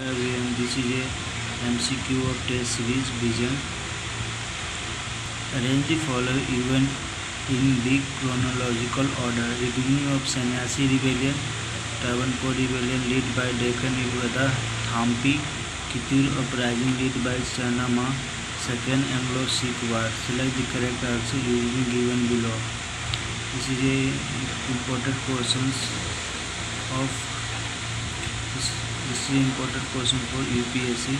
This is a MCQ or test series vision. Arrange the following event in the chronological order: beginning of Sannyasi rebellion, Travancore rebellion led by Deccan Yugandhar, Hampi, Kittur uprising led by Shanama, Second Anglo-Sikh War. Select the correct answer using given below. This is a important portions of this history important question for UPSC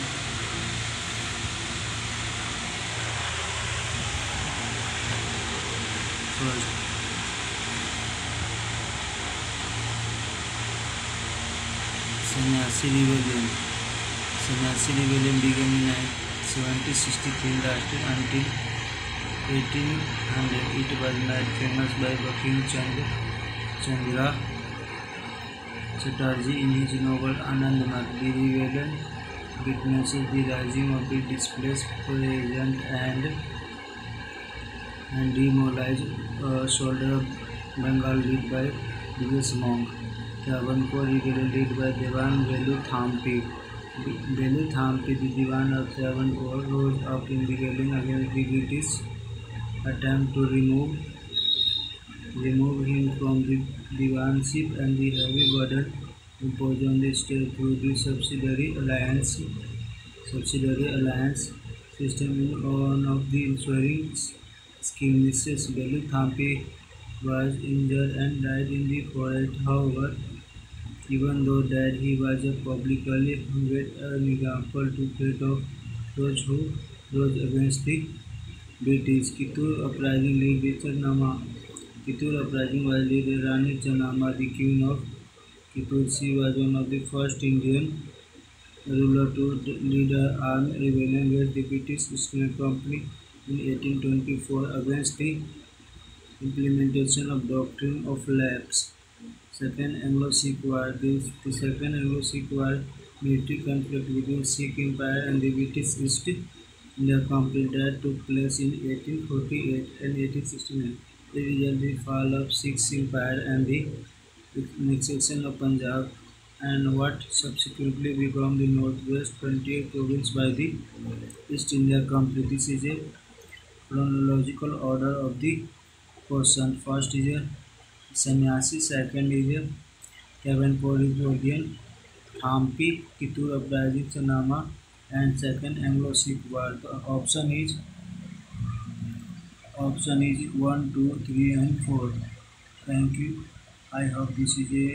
first Sanyasi rebellion Sanyasi rebellion began in seventeen sixty three last until eighteen hundred it was made famous by Bankim Chandra Chandra Chatterjee in his novel Anandnath the rebellion witnesses the rising of the displaced peasant and and demoralized uh, soldier of Bengal led by D.S. Monk. Travancore rebellion led by Devan Velu Thampi. Velu Thampi, the Divan of Travancore, rose up in rebellion against the British attempt to remove remove him from the divanship and the heavy burden imposed on the state through the subsidiary alliance subsidiary alliance system in one of the swearing scheme. Mrs. Belu Thampi was injured and died in the forest. However, even though that he was a publicly hunted an example to threat of those who rose against the British. Kitu uprising League Richard Nama Kitur uprising was led by Rani Channamma, the queen of Kitur. She was one of the first Indian ruler to lead an armed rebellion against the British East India Company in 1824 against the implementation of doctrine of lapse. Second Anglo-Sikh War. The, the Second Anglo-Sikh War military conflict between Sikh Empire and the British East India Company that took place in 1848 and 1869. the result the fall of Sikh Empire and the annexation of Punjab and what subsequently became the northwest frontier province by the East India Company. This is a chronological order of the question. First is a Sanyasi, second is a Kevin Travancore Hampi, Kitur uprising, Sanama and second Anglo-Sikh war. The option is option is 1 2 3 and 4 thank you i hope this is a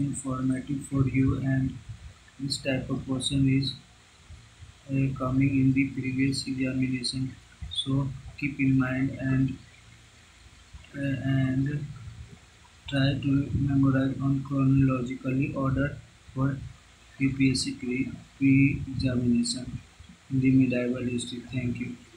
informative for you and this type of question is uh, coming in the previous examination so keep in mind and uh, and try to memorize on chronologically order for UPSC pre-examination in the medieval history. Thank you.